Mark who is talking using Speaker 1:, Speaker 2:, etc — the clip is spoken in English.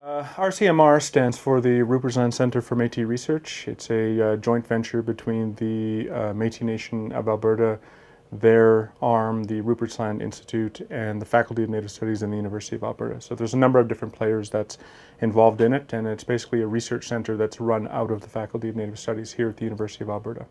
Speaker 1: Uh, RCMR stands for the Rupertsland Centre for Métis Research. It's a uh, joint venture between the uh, Métis Nation of Alberta, their arm, the Rupertsland Institute, and the Faculty of Native Studies in the University of Alberta. So there's a number of different players that's involved in it, and it's basically a research centre that's run out of the Faculty of Native Studies here at the University of Alberta.